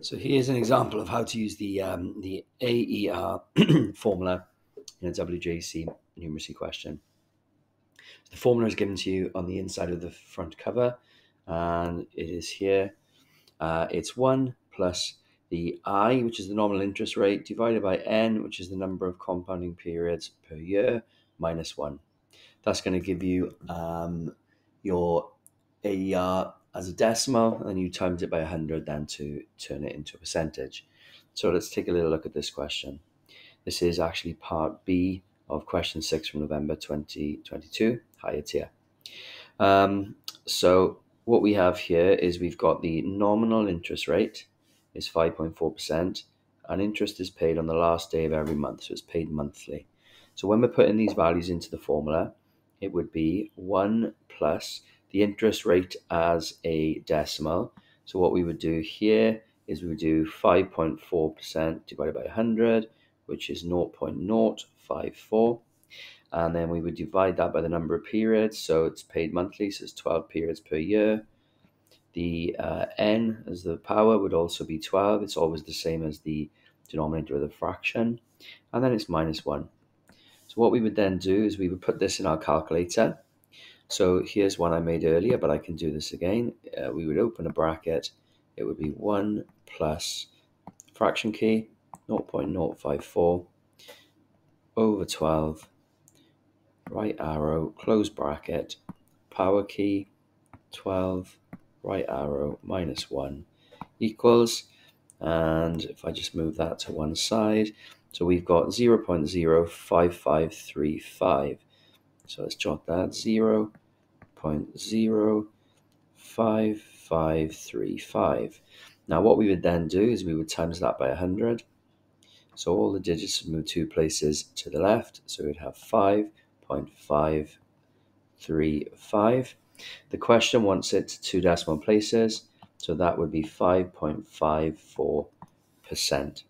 So here's an example of how to use the, um, the AER formula in a WJEC numeracy question. The formula is given to you on the inside of the front cover, and it is here. Uh, it's 1 plus the I, which is the nominal interest rate, divided by N, which is the number of compounding periods per year, minus 1. That's going to give you um, your AER as a decimal, and you times it by 100 then to turn it into a percentage. So let's take a little look at this question. This is actually part B of question 6 from November 2022, higher tier. Um, so what we have here is we've got the nominal interest rate is 5.4%, and interest is paid on the last day of every month, so it's paid monthly. So when we're putting these values into the formula, it would be 1 plus the interest rate as a decimal. So what we would do here is we would do 5.4% divided by 100, which is 0.054. And then we would divide that by the number of periods. So it's paid monthly, so it's 12 periods per year. The uh, n as the power would also be 12. It's always the same as the denominator of the fraction. And then it's minus 1. So what we would then do is we would put this in our calculator so here's one I made earlier, but I can do this again. Uh, we would open a bracket. It would be 1 plus fraction key, 0.054 over 12, right arrow, close bracket, power key, 12, right arrow, minus 1 equals, and if I just move that to one side, so we've got 0 0.05535 so let's jot that 0 0.05535. Now what we would then do is we would times that by 100. So all the digits would move two places to the left. So we'd have 5.535. The question wants it to two decimal places. So that would be 5.54%.